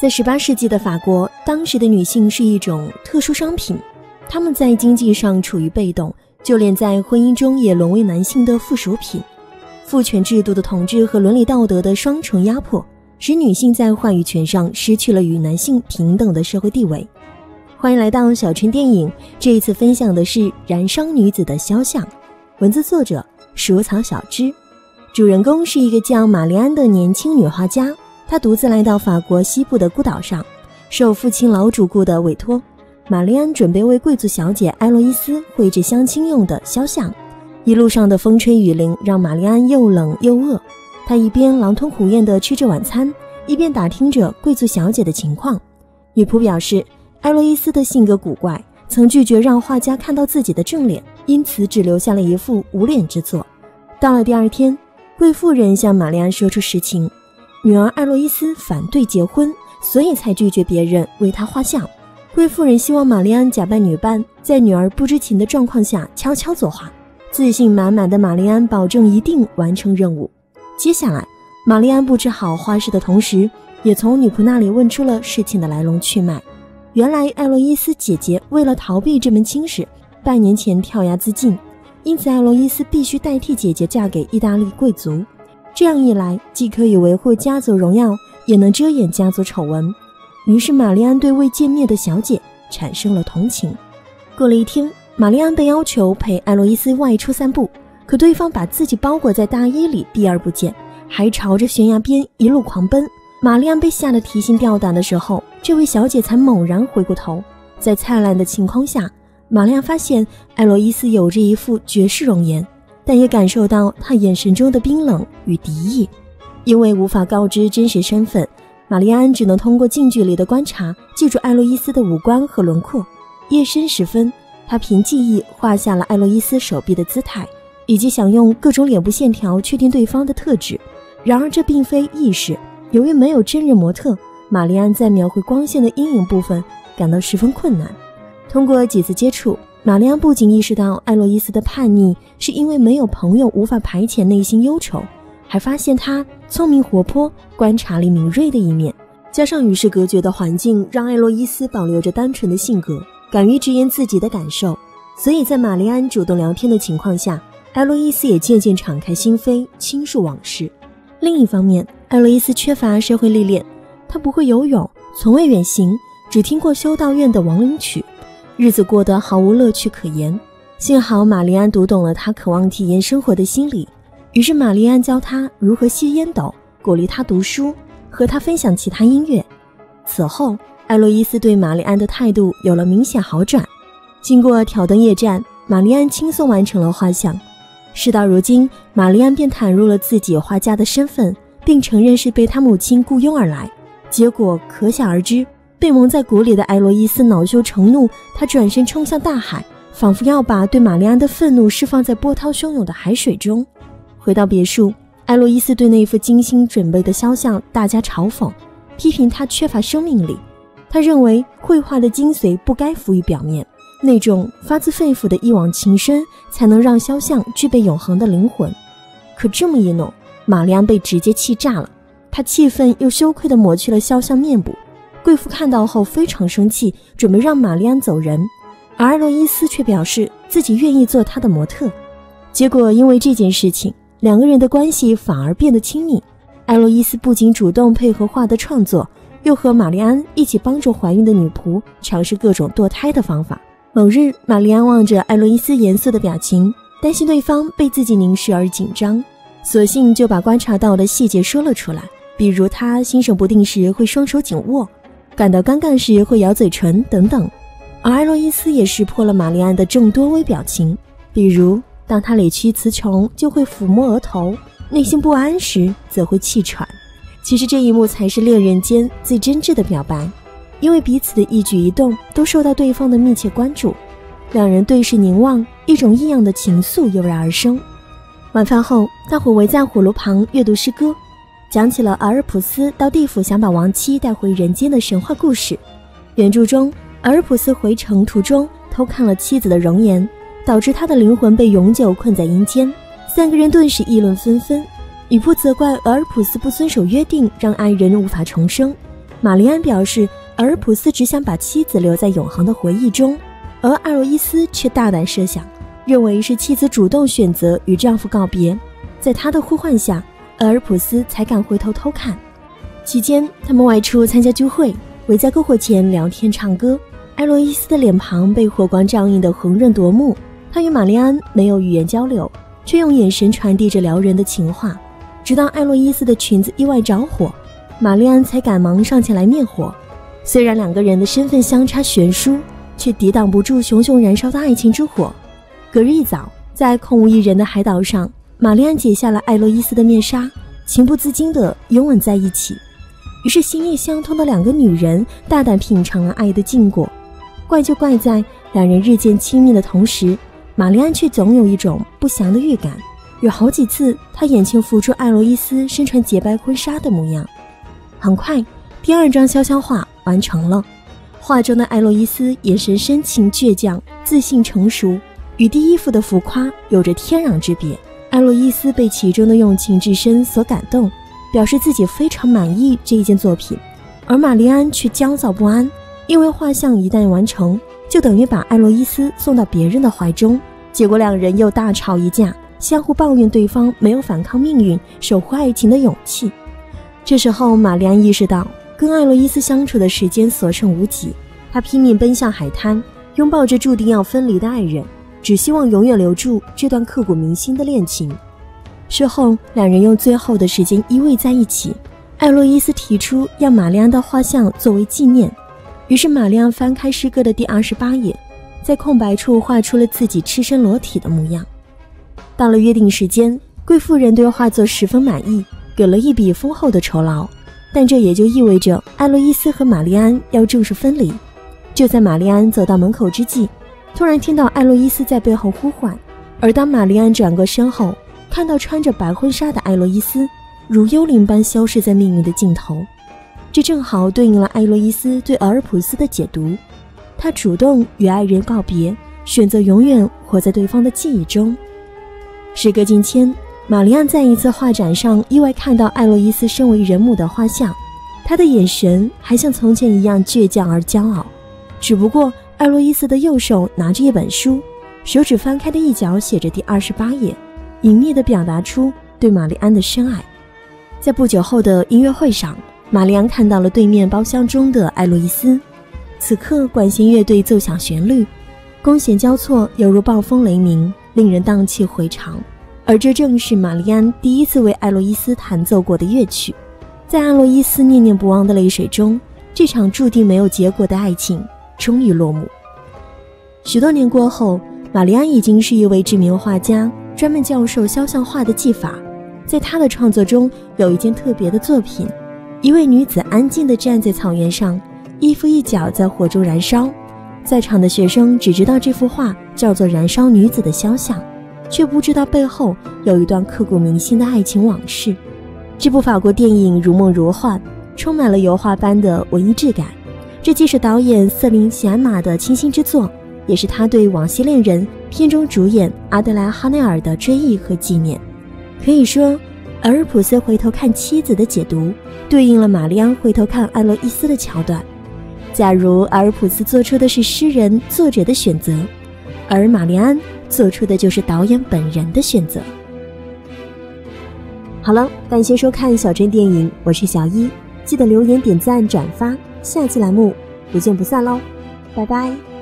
在十八世纪的法国，当时的女性是一种特殊商品，她们在经济上处于被动，就连在婚姻中也沦为男性的附属品。父权制度的统治和伦理道德的双重压迫，使女性在话语权上失去了与男性平等的社会地位。欢迎来到小春电影，这一次分享的是《燃烧女子的肖像》，文字作者鼠草小枝，主人公是一个叫玛丽安的年轻女画家。他独自来到法国西部的孤岛上，受父亲老主顾的委托，玛丽安准备为贵族小姐艾洛伊斯绘制相亲用的肖像。一路上的风吹雨淋让玛丽安又冷又饿，她一边狼吞虎咽地吃着晚餐，一边打听着贵族小姐的情况。女仆表示，艾洛伊斯的性格古怪，曾拒绝让画家看到自己的正脸，因此只留下了一副无脸之作。到了第二天，贵妇人向玛丽安说出实情。女儿艾洛伊斯反对结婚，所以才拒绝别人为她画像。贵妇人希望玛丽安假扮女伴，在女儿不知情的状况下悄悄作画。自信满满的玛丽安保证一定完成任务。接下来，玛丽安布置好画室的同时，也从女仆那里问出了事情的来龙去脉。原来，艾洛伊斯姐姐为了逃避这门亲事，半年前跳崖自尽，因此艾洛伊斯必须代替姐姐嫁给意大利贵族。这样一来，既可以维护家族荣耀，也能遮掩家族丑闻。于是，玛丽安对未见面的小姐产生了同情。过了一天，玛丽安被要求陪艾洛伊斯外出散步，可对方把自己包裹在大衣里，避而不见，还朝着悬崖边一路狂奔。玛丽安被吓得提心吊胆的时候，这位小姐才猛然回过头。在灿烂的晴空下，玛丽安发现艾洛伊斯有着一副绝世容颜。但也感受到他眼神中的冰冷与敌意，因为无法告知真实身份，玛丽安只能通过近距离的观察记住艾洛伊斯的五官和轮廓。夜深时分，他凭记忆画下了艾洛伊斯手臂的姿态，以及想用各种脸部线条确定对方的特质。然而这并非易事，由于没有真人模特，玛丽安在描绘光线的阴影部分感到十分困难。通过几次接触。玛丽安不仅意识到艾洛伊斯的叛逆是因为没有朋友无法排遣内心忧愁，还发现他聪明活泼、观察力敏锐的一面。加上与世隔绝的环境，让艾洛伊斯保留着单纯的性格，敢于直言自己的感受。所以在玛丽安主动聊天的情况下，艾洛伊斯也渐渐敞开心扉，倾诉往事。另一方面，艾洛伊斯缺乏社会历练，他不会游泳，从未远行，只听过修道院的亡灵曲。日子过得毫无乐趣可言。幸好玛丽安读懂了他渴望体验生活的心理，于是玛丽安教他如何吸烟斗，鼓励他读书，和他分享其他音乐。此后，艾洛伊斯对玛丽安的态度有了明显好转。经过挑灯夜战，玛丽安轻松完成了画像。事到如今，玛丽安便袒露了自己画家的身份，并承认是被他母亲雇佣而来。结果可想而知。被蒙在鼓里的艾洛伊斯恼羞成怒，他转身冲向大海，仿佛要把对玛丽安的愤怒释放在波涛汹涌的海水中。回到别墅，艾洛伊斯对那幅精心准备的肖像大加嘲讽，批评他缺乏生命力。他认为绘画的精髓不该浮于表面，那种发自肺腑的一往情深，才能让肖像具备永恒的灵魂。可这么一弄，玛丽安被直接气炸了，她气愤又羞愧地抹去了肖像面部。贵妇看到后非常生气，准备让玛丽安走人，而艾洛伊斯却表示自己愿意做她的模特。结果因为这件事情，两个人的关系反而变得亲密。艾洛伊斯不仅主动配合画的创作，又和玛丽安一起帮助怀孕的女仆尝试各种堕胎的方法。某日，玛丽安望着艾洛伊斯严肃的表情，担心对方被自己凝视而紧张，索性就把观察到的细节说了出来，比如他心神不定时会双手紧握。感到尴尬时会咬嘴唇等等，而艾洛伊斯也识破了玛丽安的众多微表情，比如当她理屈词穷就会抚摸额头，内心不安时则会气喘。其实这一幕才是恋人间最真挚的表白，因为彼此的一举一动都受到对方的密切关注。两人对视凝望，一种异样的情愫油然而生。晚饭后，大伙围在火炉旁阅读诗歌。讲起了阿尔普斯到地府想把亡妻带回人间的神话故事。原著中，阿尔普斯回城途中偷看了妻子的容颜，导致他的灵魂被永久困在阴间。三个人顿时议论纷纷。女仆责怪阿尔普斯不遵守约定，让爱人无法重生。玛丽安表示，阿尔普斯只想把妻子留在永恒的回忆中，而艾洛伊斯却大胆设想，认为是妻子主动选择与丈夫告别，在他的呼唤下，俄尔普斯才敢回头偷看。期间，他们外出参加聚会，围在篝火前聊天唱歌。艾洛伊斯的脸庞被火光照映得红润夺目，他与玛丽安没有语言交流，却用眼神传递着撩人的情话。直到艾洛伊斯的裙子意外着火，玛丽安才赶忙上前来灭火。虽然两个人的身份相差悬殊，却抵挡不住熊熊燃烧的爱情之火。隔日一早，在空无一人的海岛上，玛丽安解下了艾洛伊斯的面纱，情不自禁地拥吻在一起。于是心意相通的两个女人大胆品尝了爱的禁果。怪就怪在两人日渐亲密的同时，玛丽安却总有一种不祥的预感。有好几次，他眼前浮出艾洛伊斯身穿洁白婚纱的模样。很快，第二张肖像画完成了。画中的艾洛伊斯眼神深情倔强，自信成熟，与第一幅的浮夸有着天壤之别。艾洛伊斯被其中的用情至深所感动，表示自己非常满意这一件作品，而玛丽安却焦躁不安，因为画像一旦完成，就等于把艾洛伊斯送到别人的怀中。结果两人又大吵一架。相互抱怨对方没有反抗命运、守护爱情的勇气。这时候，玛丽安意识到跟艾洛伊斯相处的时间所剩无几，她拼命奔向海滩，拥抱着注定要分离的爱人，只希望永远留住这段刻骨铭心的恋情。事后，两人用最后的时间依偎在一起。艾洛伊斯提出要玛丽安的画像作为纪念，于是玛丽安翻开诗歌的第二十八页，在空白处画出了自己赤身裸体的模样。到了约定时间，贵妇人对画作十分满意，给了一笔丰厚的酬劳。但这也就意味着艾洛伊斯和玛丽安要正式分离。就在玛丽安走到门口之际，突然听到艾洛伊斯在背后呼唤。而当玛丽安转过身后，看到穿着白婚纱的艾洛伊斯，如幽灵般消失在命运的尽头。这正好对应了艾洛伊斯对俄尔普斯的解读：他主动与爱人告别，选择永远活在对方的记忆中。时隔境迁，玛丽安在一次画展上意外看到艾洛伊斯身为人母的画像，她的眼神还像从前一样倔强而骄傲。只不过，艾洛伊斯的右手拿着一本书，手指翻开的一角写着第二十八页，隐秘地表达出对玛丽安的深爱。在不久后的音乐会上，玛丽安看到了对面包厢中的艾洛伊斯。此刻，管弦乐队奏响旋律，弓弦交错，犹如暴风雷鸣。令人荡气回肠，而这正是玛丽安第一次为艾洛伊斯弹奏过的乐曲。在艾洛伊斯念念不忘的泪水中，这场注定没有结果的爱情终于落幕。许多年过后，玛丽安已经是一位知名画家，专门教授肖像画的技法。在他的创作中，有一件特别的作品：一位女子安静地站在草原上，衣服一角在火中燃烧。在场的学生只知道这幅画叫做《燃烧女子的肖像》，却不知道背后有一段刻骨铭心的爱情往事。这部法国电影如梦如幻，充满了油画般的文艺质感。这既是导演瑟琳·席安玛的倾心之作，也是他对《往昔恋人》片中主演阿德莱·哈内尔的追忆和纪念。可以说，俄尔普斯回头看妻子的解读，对应了玛丽安回头看艾洛伊斯的桥段。假如阿尔普斯做出的是诗人作者的选择，而玛丽安做出的就是导演本人的选择。好了，感谢收看小镇电影，我是小一，记得留言、点赞、转发，下期栏目不见不散喽，拜拜。